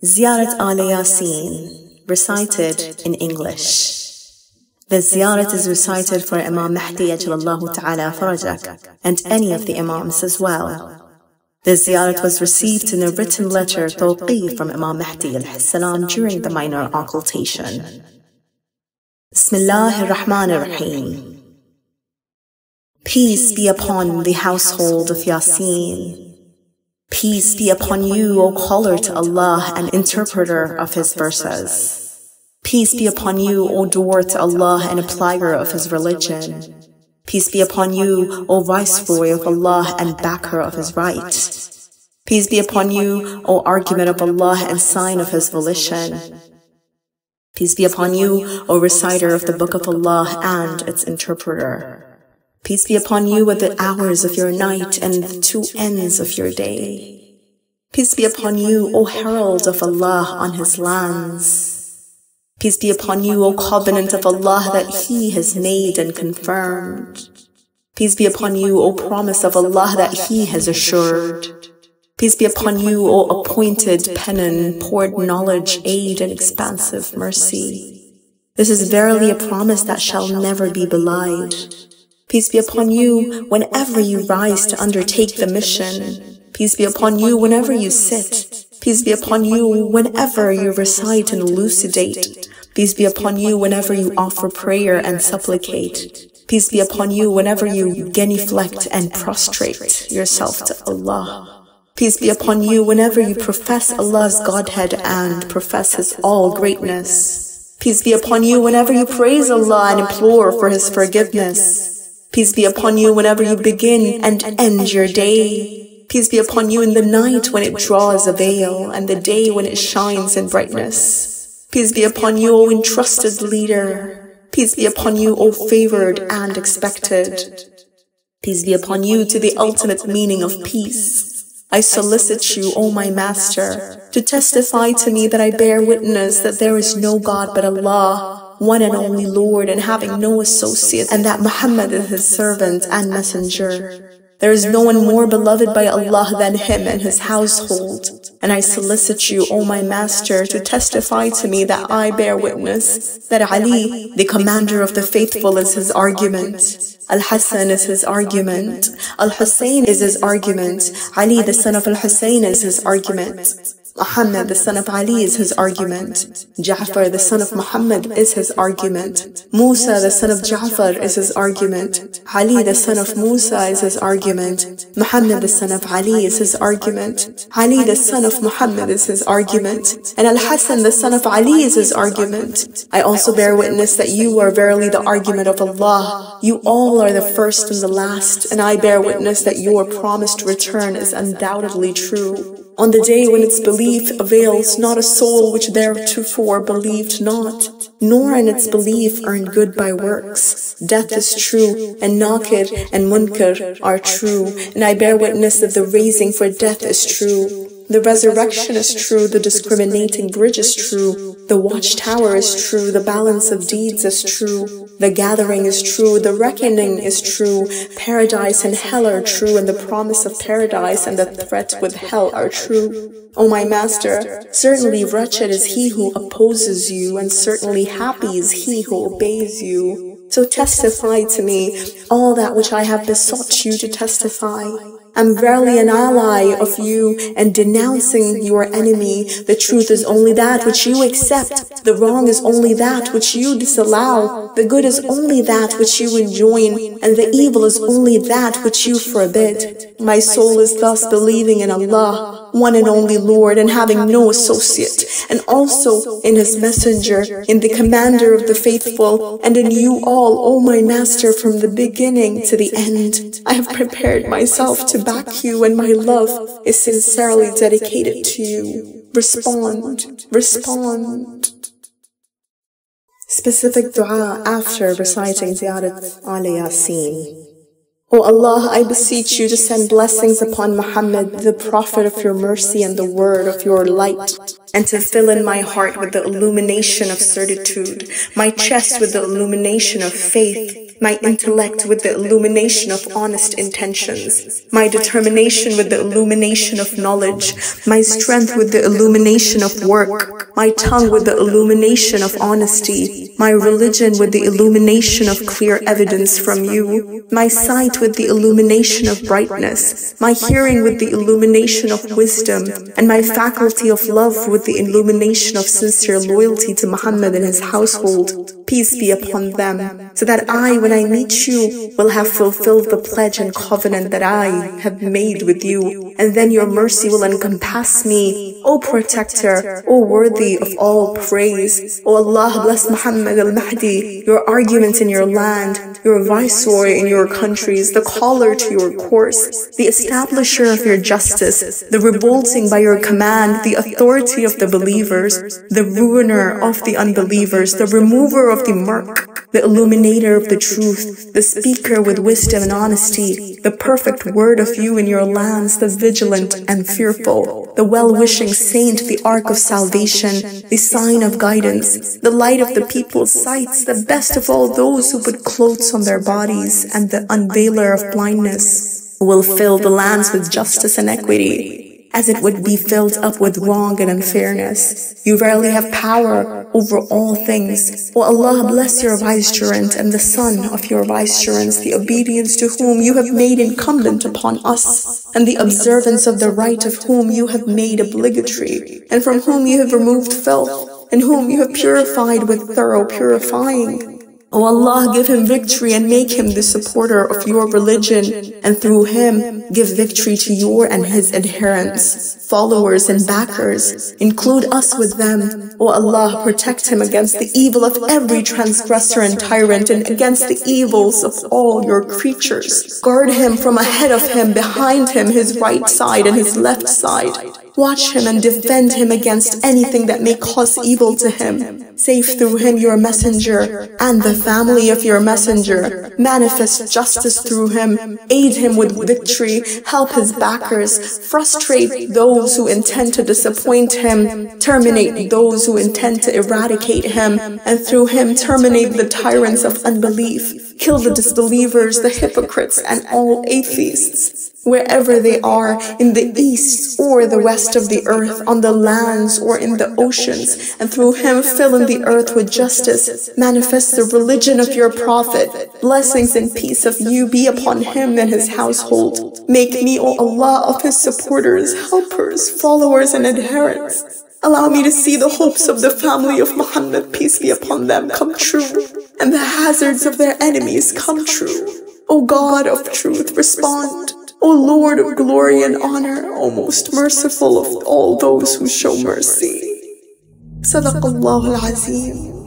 Ziyarat Al Yasin, recited in English. The ziyarat is recited for Imam Mahdi Ta'ala Farajak and any of the Imams as well. The ziyarat was received in a written letter tawqif from Imam Mahdi salam during the minor occultation. Bismillah ar-Rahman ar-Rahim. Peace be upon the household of Yasin. Peace be upon you, O caller to Allah and interpreter of His verses. Peace be upon you, O door to Allah and applier of His religion. Peace be upon you, O viceroy of Allah and backer of His right. Peace be upon you, O argument of Allah and sign of His volition. Peace be upon you, O reciter of the Book of Allah and its interpreter. Peace be upon you at the hours of your night and the two ends of your day. Peace be upon you, O herald of Allah on his lands. Peace be upon you, O covenant of Allah that he has made and confirmed. Peace be upon you, O promise of Allah that he has assured. Peace be upon you, O appointed pennon, poured knowledge, aid, and expansive mercy. This is verily a promise that shall never be belied. Peace be upon you whenever you rise to undertake the mission. Peace be upon you whenever you sit. Peace be upon you whenever you recite and elucidate. Peace be upon you whenever you offer prayer and supplicate. Peace be upon you whenever you genuflect and prostrate yourself to Allah. Peace be upon you whenever you profess Allah's Godhead and profess His all greatness. Peace be upon you whenever you praise Allah and implore for His forgiveness. Peace be upon you whenever you begin and end your day. Peace be upon you in the night when it draws a veil and the day when it shines in brightness. Peace be upon you, O entrusted leader. Peace be upon you, O favored and expected. Peace be upon you to the ultimate meaning of peace. I solicit you, O my master, to testify to me that I bear witness that there is no God but Allah, one and only Lord and having no associate, and that Muhammad is his servant and messenger. There is no one more beloved by Allah than him and his household. And I solicit you, O my master, to testify to me that I bear witness that Ali, the commander of the faithful, is his argument. Al-Hassan is his argument. Al-Hussein is his argument. Ali, the son of Al-Hussein, is his argument. Muhammad, the son of Ali, is his argument. Ja'far, the son of Muhammad, is his argument. Musa, the son of Ja'far, is his argument. Ali, the son of Musa, is his argument. Muhammad, the son of Ali, is his argument. Ali, the son of Muhammad, is his argument. And Al-Hassan, the son of Ali, is his argument. I also bear witness that you are verily the argument of Allah. You all are the first and the last, and I bear witness that your promised return is undoubtedly true on the day when its belief avails not a soul which theretofore believed not, nor in its belief earned good by works. Death is true, and Nakir and Munkar are true, and I bear witness that the raising for death is true. The resurrection is true, the discriminating bridge is true, the watchtower is true, the balance of deeds is true, the gathering is true, the reckoning is true, paradise and hell are true, and the promise of paradise and the threat with hell are true. O my master, certainly wretched is he who opposes you, and certainly happy is he who obeys you. So testify to me all that which I have besought you to testify I am verily an ally of you and denouncing your enemy. The truth is only that which you accept. The wrong is only that which you disallow. The good is only that which you enjoin, and the evil is only that which you forbid. My soul is thus believing in Allah, one and only Lord, and having no associate, and also in His Messenger, in the Commander of the Faithful, and in you all, O my Master, from the beginning to the end. I have prepared myself to back you and my love is sincerely dedicated to you. Respond, respond. Specific dua after reciting Ziyarat Al Yasin. O Allah, I beseech you to send blessings upon Muhammad, the Prophet of your mercy and the word of your light, and to fill in my heart with the illumination of certitude, my chest with the illumination of faith, my intellect with the illumination of honest intentions, my determination with the illumination of knowledge, my strength with the illumination of work, my tongue with the illumination of honesty, my religion with the illumination of clear evidence from you, my sight with the illumination of brightness, my hearing with the illumination of wisdom, and my faculty of love with the illumination of sincere loyalty to Muhammad and his household. Peace be upon them, so that I, when I meet you, will have fulfilled the pledge and covenant that I have made with you, and then your mercy will encompass me, O protector, O worthy of all praise. O Allah, bless Muhammad al-Mahdi, your argument in your land, your viceroy in your countries, the caller to your course, the establisher of your justice, the revolting by your command, the authority of the believers, the ruiner of the unbelievers, the remover of the murk, the illuminator of the truth, the speaker with wisdom and honesty, the perfect word of you in your lands, the vigilant and fearful, the well-wishing saint, the ark of salvation, the sign of guidance, the light of the people's sights, the best of all those who put clothes on their bodies, and the unveiler of blindness, who will fill the lands with justice and equity as it would be filled up with wrong and unfairness. You rarely have power over all things. O Allah, bless your vicegerent and the son of your vicegerents, the obedience to whom you have made incumbent upon us, and the observance of the right of whom you have made obligatory, and from whom you have removed filth, and whom you have purified with thorough purifying. O Allah, give him victory and make him the supporter of your religion, and through him give victory to your and his adherents, followers and backers. Include us with them. O Allah, protect him against the evil of every transgressor and tyrant and against the evils of all your creatures. Guard him from ahead of him, behind him, his right side and his left side. Watch him and defend him against anything that may cause evil to him. Save through him your messenger and the family of your messenger. Manifest justice through him. Aid him with victory. Help his backers. Frustrate those who intend to disappoint him. Terminate those who intend to eradicate him. And through him terminate the tyrants of unbelief. Kill the disbelievers, the hypocrites, and all atheists wherever they are, in the east or the west of the earth, on the lands or in the oceans, and through him fill in the earth with justice, manifest the religion of your prophet. Blessings and peace of you be upon him and his household. Make me, O Allah, of his supporters, helpers, followers, and adherents. Allow me to see the hopes of the family of Muhammad, peace be upon them, come true, and the hazards of their enemies come true. O God of truth, respond. O Lord of glory and honor, O most merciful of all those who show mercy. Sadaqallahu al-Azim.